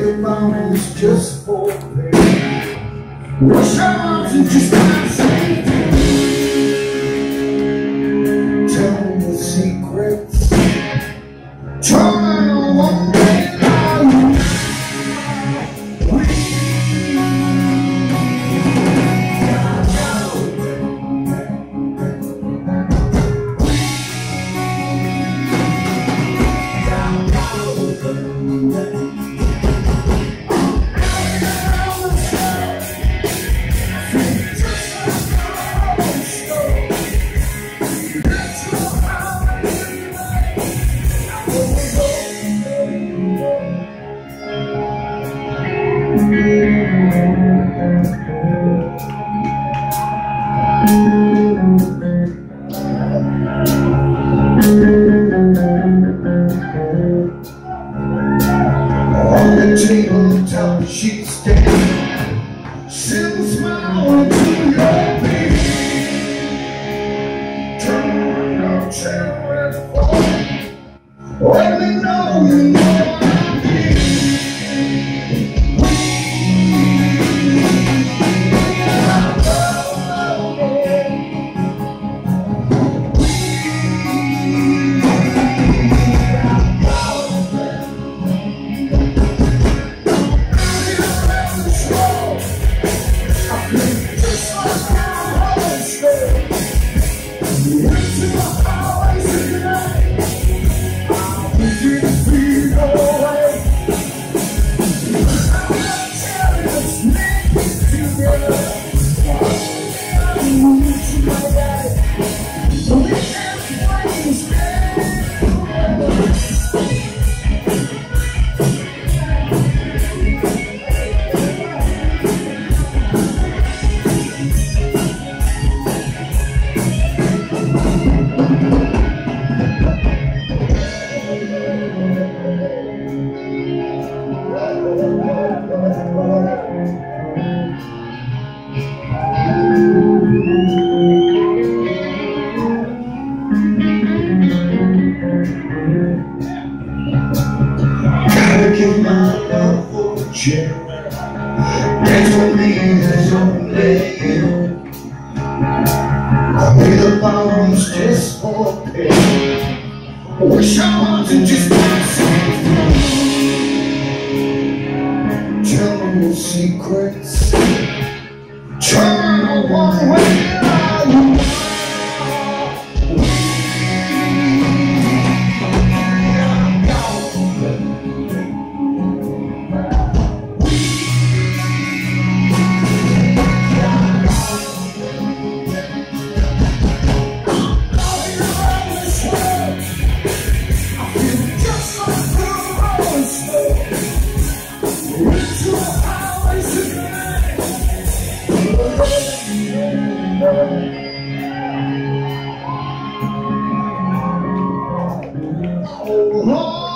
the bounds just for pay. Wish I wanted just one thing. Tell me the secrets. Try to one day now. On the table, tell me she's dead. Send a smile to your. Turn chair. Let me know you know Gotta give my love for Cherry. Dance with me as only I made the bombs just for pay. Wish I wanted just one thing. Tell the secrets. Turn a one way. Lord